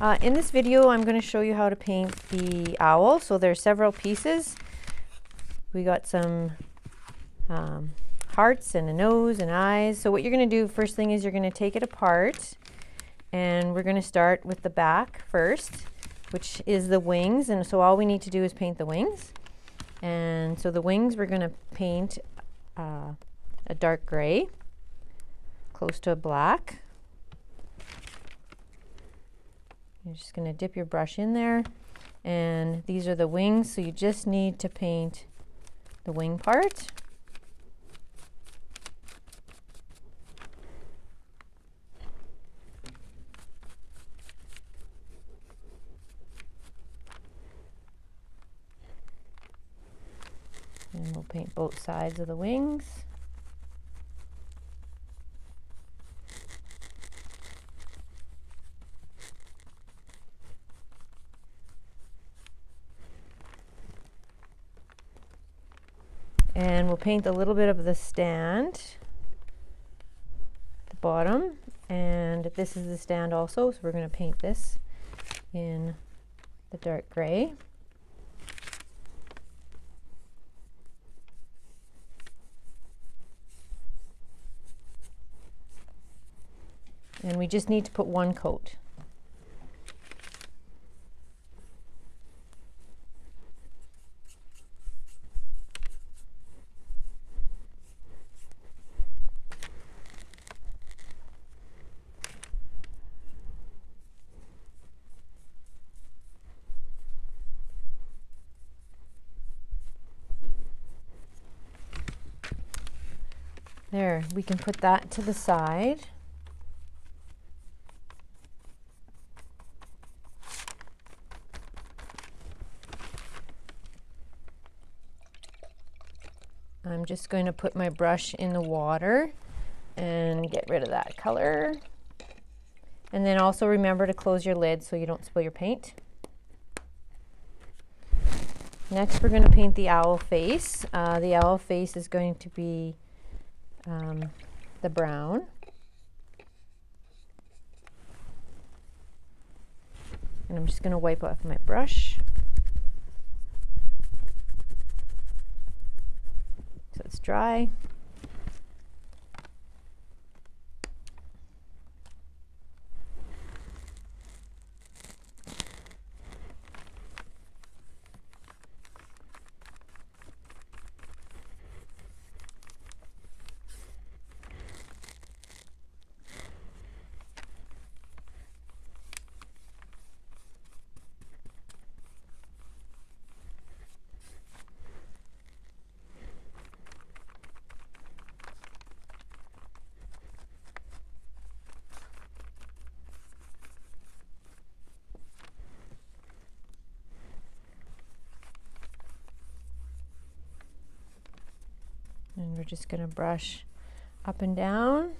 Uh, in this video, I'm going to show you how to paint the owl. So there are several pieces. We got some um, hearts and a nose and eyes. So what you're going to do first thing is you're going to take it apart and we're going to start with the back first, which is the wings. And so all we need to do is paint the wings. And so the wings we're going to paint uh, a dark gray, close to a black. You're just going to dip your brush in there. And these are the wings, so you just need to paint the wing part. And we'll paint both sides of the wings. And we'll paint a little bit of the stand, the bottom, and this is the stand also, so we're going to paint this in the dark gray. And we just need to put one coat. There, we can put that to the side. I'm just going to put my brush in the water and get rid of that color. And then also remember to close your lid so you don't spill your paint. Next we're going to paint the owl face. Uh, the owl face is going to be um, the brown. And I'm just going to wipe off my brush. So it's dry. And we're just going to brush up and down.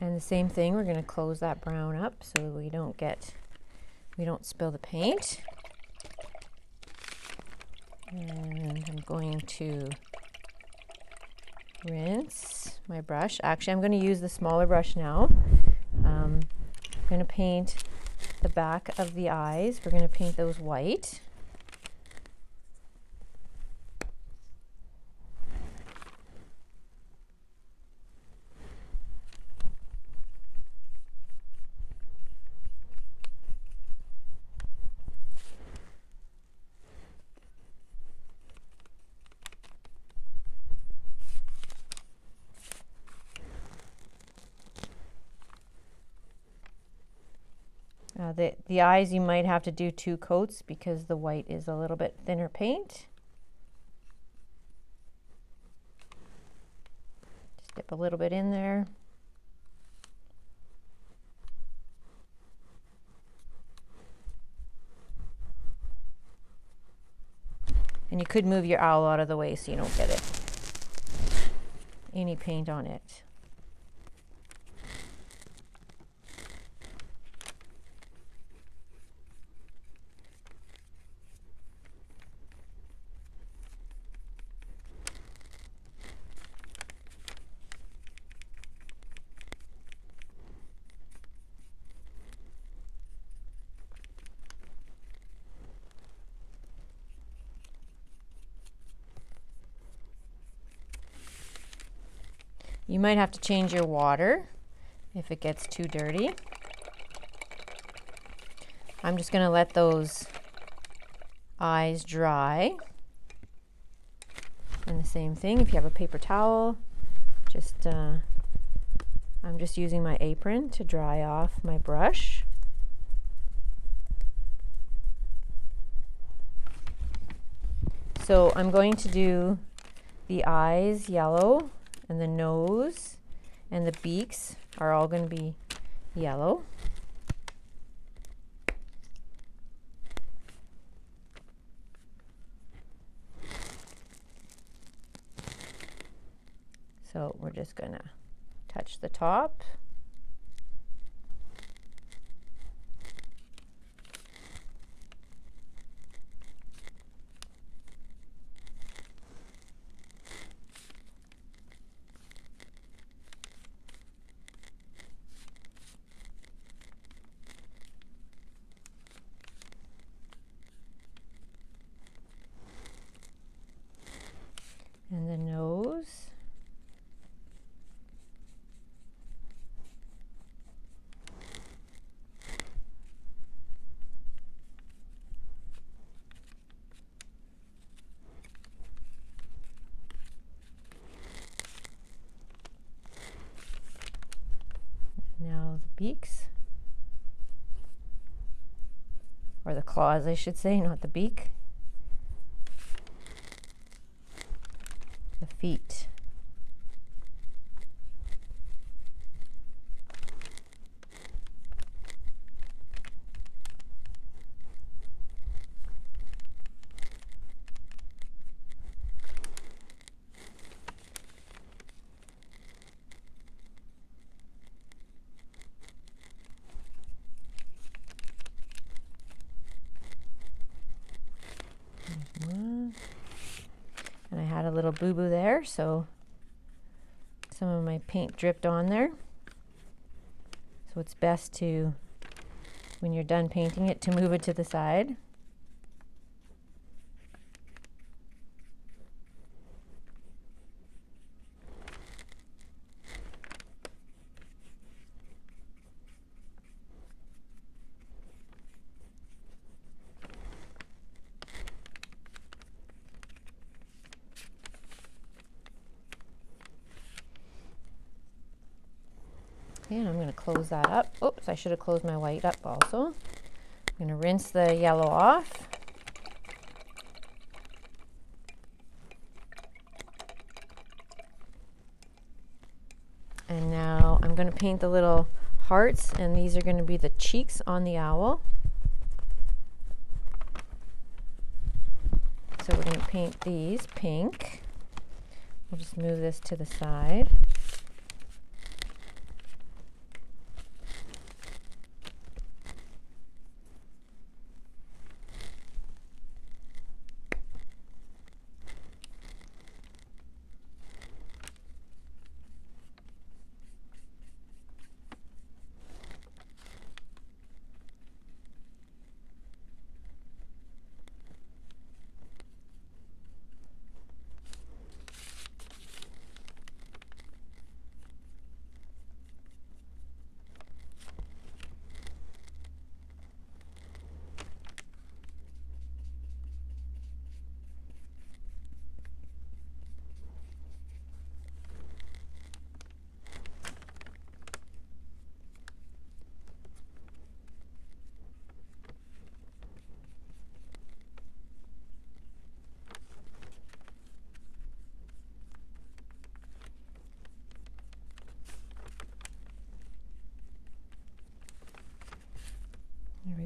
And the same thing, we're going to close that brown up so we don't get, we don't spill the paint. And I'm going to rinse my brush. Actually, I'm going to use the smaller brush now. Um, I'm going to paint the back of the eyes. We're going to paint those white. Uh, the, the eyes you might have to do two coats because the white is a little bit thinner paint. Just dip a little bit in there. And you could move your owl out of the way so you don't get it any paint on it. You might have to change your water if it gets too dirty. I'm just going to let those eyes dry. And the same thing, if you have a paper towel, just uh, I'm just using my apron to dry off my brush. So I'm going to do the eyes yellow and the nose and the beaks are all going to be yellow. So we're just going to touch the top. and the nose. Now the beaks, or the claws, I should say, not the beak. The feet. a little boo-boo there, so some of my paint dripped on there. So it's best to, when you're done painting it, to move it to the side. Going to close that up. Oops, I should have closed my white up also. I'm going to rinse the yellow off. And now I'm going to paint the little hearts, and these are going to be the cheeks on the owl. So we're going to paint these pink. We'll just move this to the side.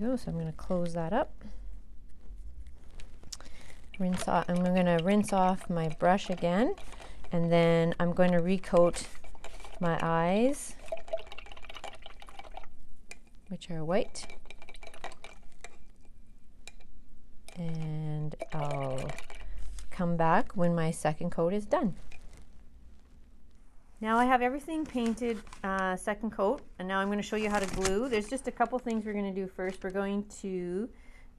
Go. So I'm going to close that up. Rinse off, I'm going to rinse off my brush again and then I'm going to recoat my eyes which are white and I'll come back when my second coat is done. Now I have everything painted uh, second coat and now I'm going to show you how to glue. There's just a couple things we're going to do first. We're going to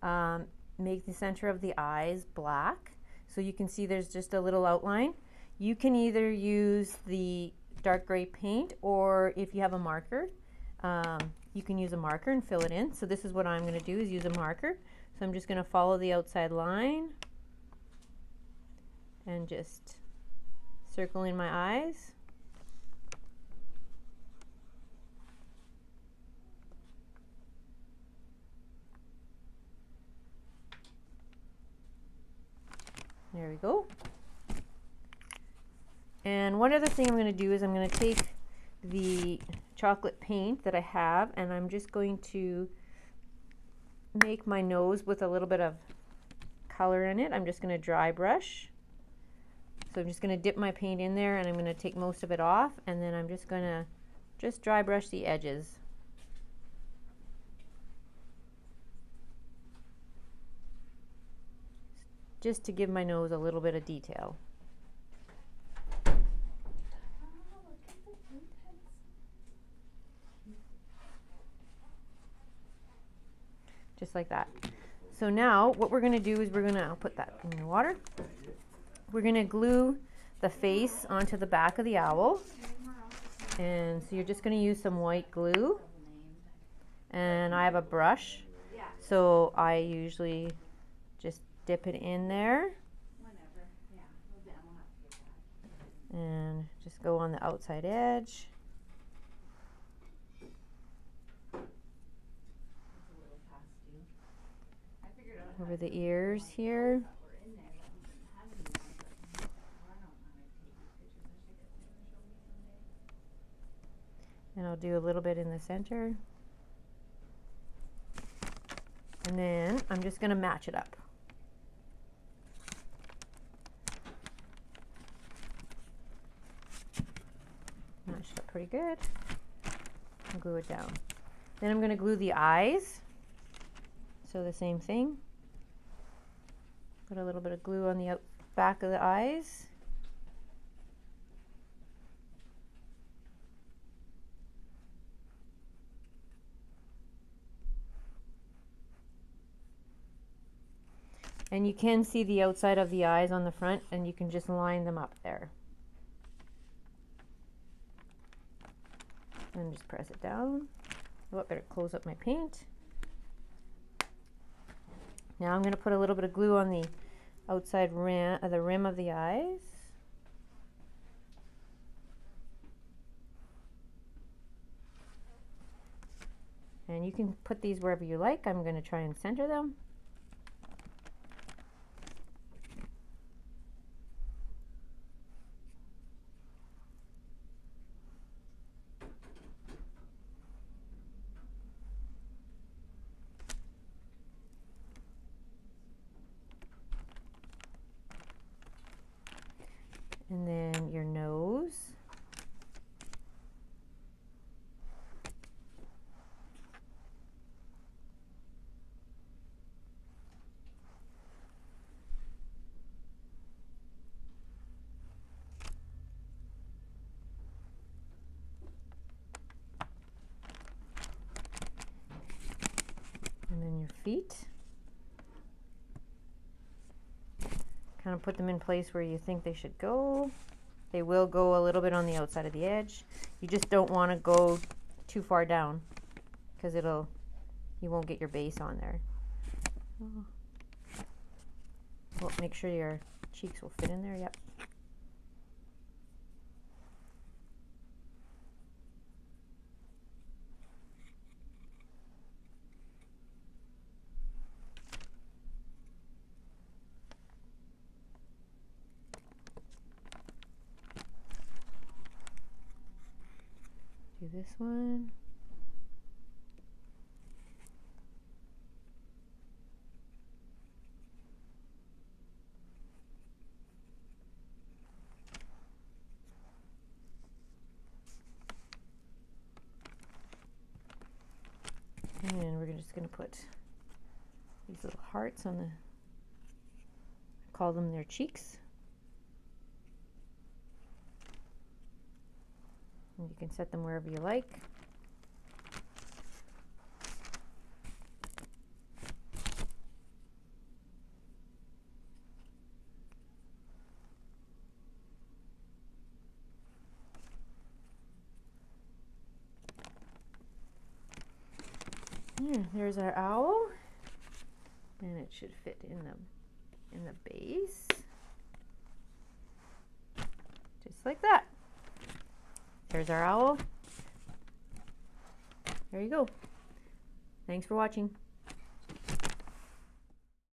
um, make the center of the eyes black so you can see there's just a little outline. You can either use the dark gray paint or if you have a marker um, you can use a marker and fill it in. So this is what I'm going to do is use a marker. So I'm just going to follow the outside line and just circling my eyes. There we go. And one other thing I'm going to do is I'm going to take the chocolate paint that I have and I'm just going to make my nose with a little bit of color in it. I'm just going to dry brush. So I'm just going to dip my paint in there and I'm going to take most of it off and then I'm just going to just dry brush the edges. Just to give my nose a little bit of detail. just like that. So now what we're going to do is we're going to, I'll put that in the water. We're going to glue the face onto the back of the owl. And so you're just going to use some white glue. And I have a brush. So I usually just dip it in there. And just go on the outside edge. over the ears here. And I'll do a little bit in the center. And then I'm just going to match it up. Matched up pretty good. And glue it down. Then I'm going to glue the eyes. So the same thing. Put a little bit of glue on the back of the eyes. And you can see the outside of the eyes on the front and you can just line them up there. And just press it down. Oh, I better close up my paint. Now I'm going to put a little bit of glue on the outside rim, uh, the rim of the eyes. And you can put these wherever you like. I'm going to try and center them. and then your nose. And then your feet. Kind of put them in place where you think they should go. They will go a little bit on the outside of the edge. You just don't want to go too far down because it'll, you won't get your base on there. Oh. Well, make sure your cheeks will fit in there. Yep. this one. And we're just going to put these little hearts on the, call them their cheeks. Can set them wherever you like. Yeah, there's our owl. And it should fit in the in the base. Just like that. There's our owl. There you go. Thanks for watching.